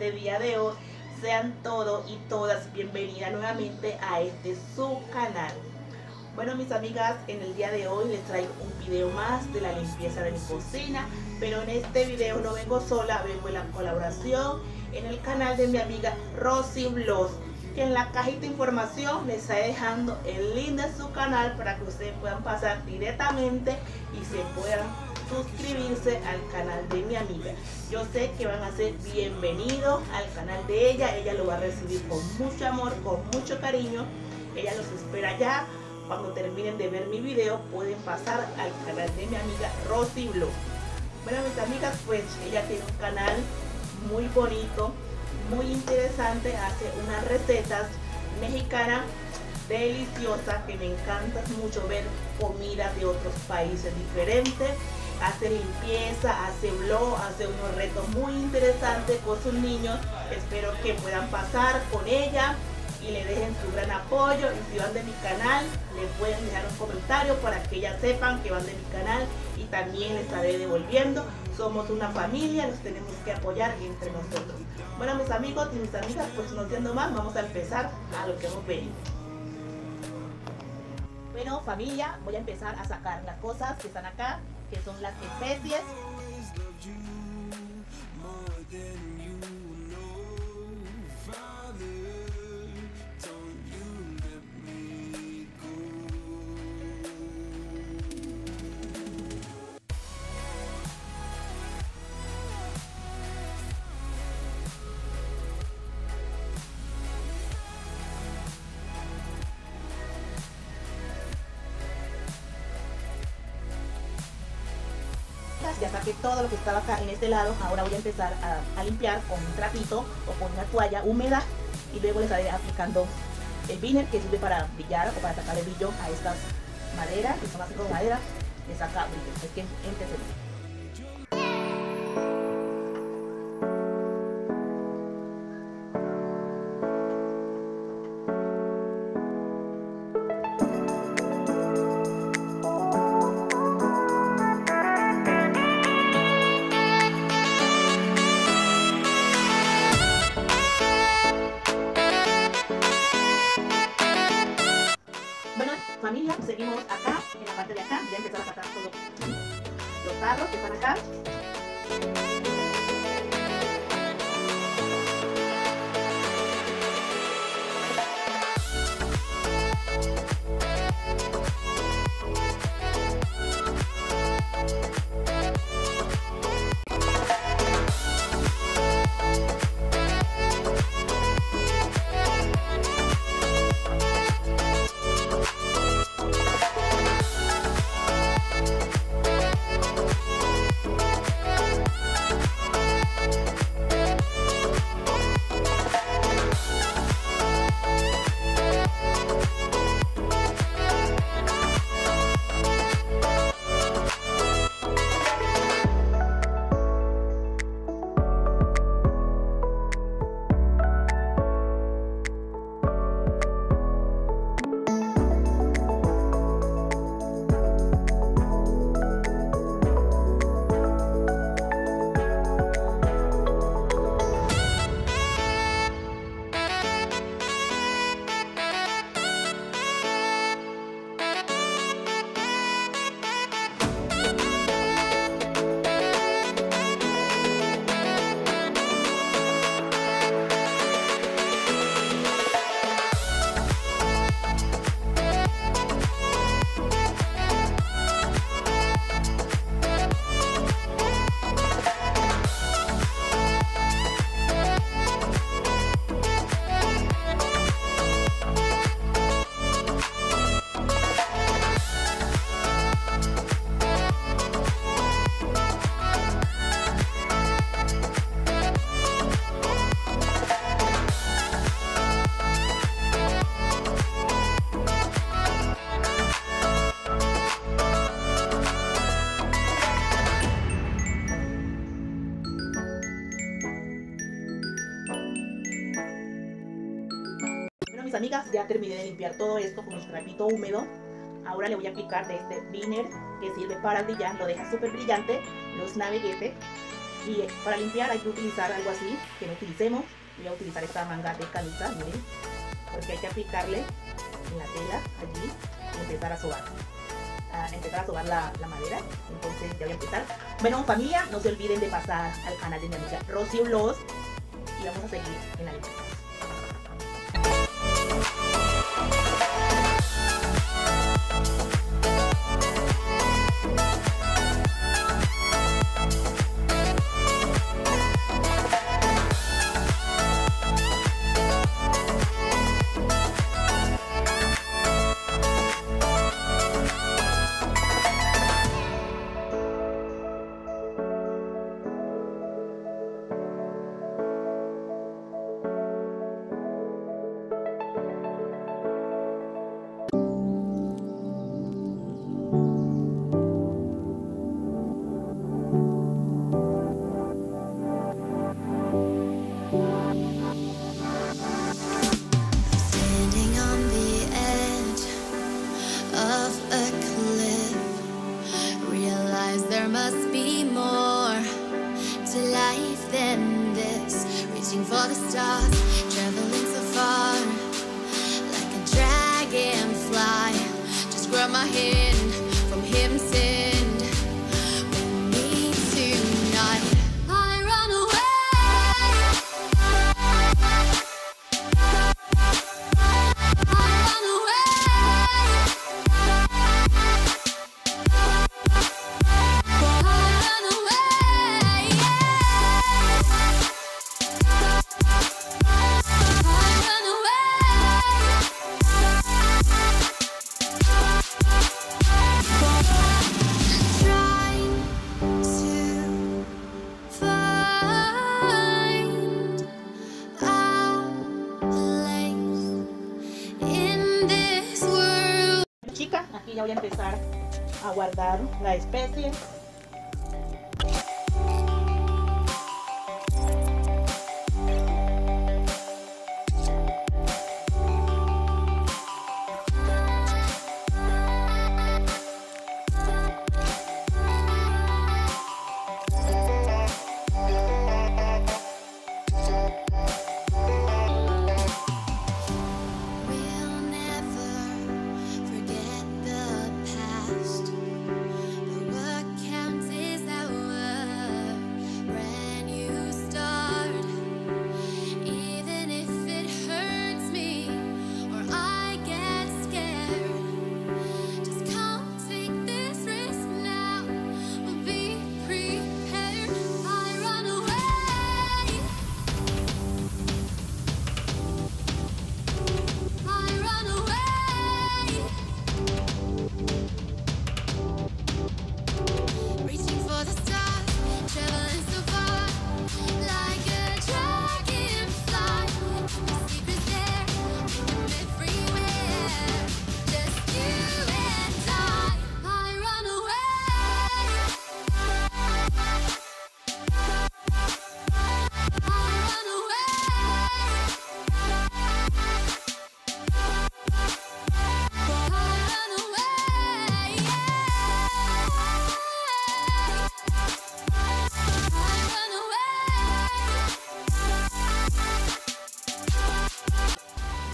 este día de hoy. Sean todos y todas bienvenidas nuevamente a este su canal. Bueno mis amigas, en el día de hoy les traigo un video más de la limpieza de mi cocina, pero en este video no vengo sola, vengo en la colaboración en el canal de mi amiga Rosy Bloss que en la cajita de información les está dejando el link de su canal para que ustedes puedan pasar directamente y se puedan suscribirse al canal de mi amiga. Yo sé que van a ser bienvenidos al canal de ella, ella lo va a recibir con mucho amor, con mucho cariño. Ella los espera ya. Cuando terminen de ver mi video pueden pasar al canal de mi amiga Rosy Blue. Bueno mis amigas, pues ella tiene un canal muy bonito, muy interesante, hace unas recetas mexicanas deliciosas que me encanta mucho ver comida de otros países diferentes hace limpieza, hace blog, hace unos retos muy interesantes con sus niños. Espero que puedan pasar con ella y le dejen su gran apoyo. Y si van de mi canal, le pueden dejar un comentario para que ya sepan que van de mi canal y también les estaré devolviendo. Somos una familia, nos tenemos que apoyar entre nosotros. Bueno, mis amigos y mis amigas, pues no siendo más, vamos a empezar a lo que hemos venido. Familia, voy a empezar a sacar las cosas que están acá que son las especies. Ya saqué todo lo que estaba acá en este lado, ahora voy a empezar a, limpiar con un trapito o con una toalla húmeda y luego le estaré aplicando el viner que sirve para brillar o para sacar el brillo a estas maderas, que son así como maderas, le saca brillo, es que empecemos. Acá, en la parte de acá, ya empezar a sacar todos los tarros que están acá. Ya terminé de limpiar todo esto con mi trapito húmedo. Ahora le voy a aplicar de este Viner que sirve para brillar, lo deja súper brillante, los naveguete. Y para limpiar hay que utilizar algo así, que no utilicemos. Voy a utilizar esta manga de camisa, miren, porque hay que aplicarle en la tela allí y empezar a sobar. Empezar a sobar la, la madera. Entonces ya voy a empezar. Bueno, familia, no se olviden de pasar al canal de mi amiga Rosy Bloss y vamos a seguir en la limpieza. For the stars, voy a empezar a guardar la especie.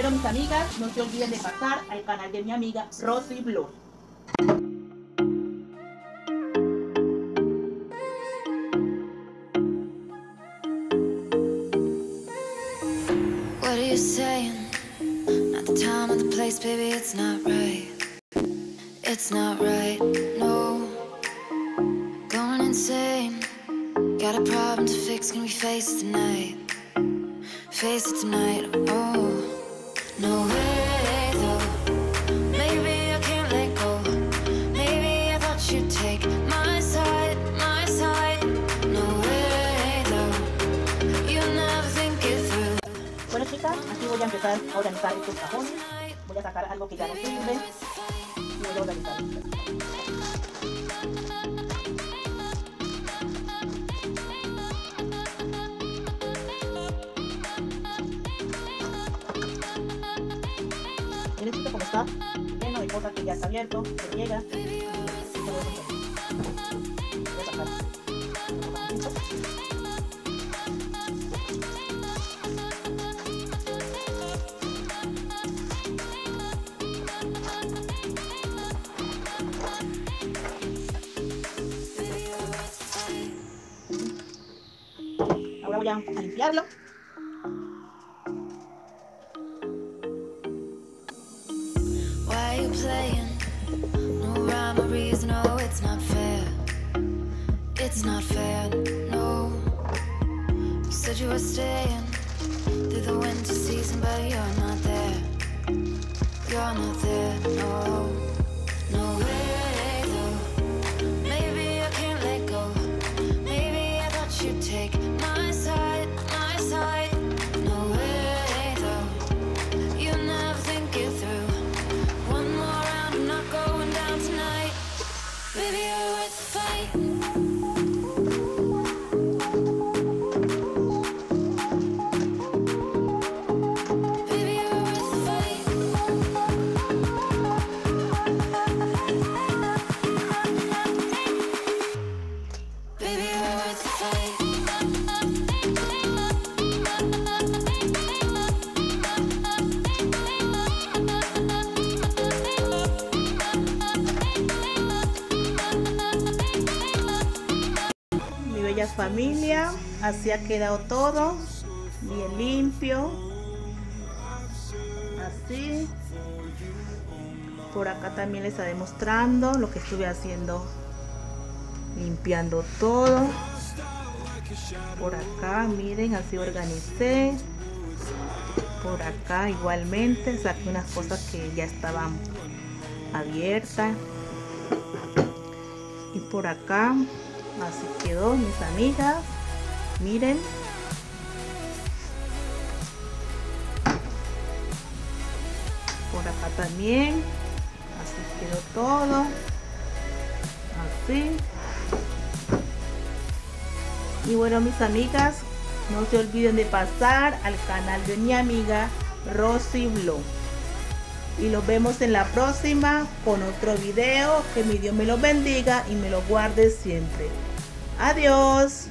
Bueno, mis amigas, no se olviden de pasar al canal de mi amiga Rosy Bloss. What are you saying? Not the time the place, baby, it's not right. It's not right, no. Going insane. Got a problem to fix, can we face tonight? Face it tonight, oh. Bueno, chicas, aquí voy a empezar a organizar estos cajones. Voy a sacar algo que ya no sirve. Y voy a organizar el sitio este como está, lleno de cosas que ya está abierto, se llega Ahora voy a limpiarlo. It's not fair, no. You said you were staying through the winter season, but you're not there. You're not there, no. Familia. Así ha quedado todo. Bien limpio. Así. Por acá también les estaré mostrando lo que estuve haciendo. Limpiando todo. Por acá, miren, así organicé. Por acá igualmente saqué unas cosas que ya estaban abiertas. Y por acá Así quedó, mis amigas. Miren. Por acá también. Así quedó todo. Así. Y bueno, mis amigas, no se olviden de pasar al canal de mi amiga Rosy Blue. Y nos vemos en la próxima con otro video. Que mi Dios me lo bendiga y me lo guarde siempre. Adiós.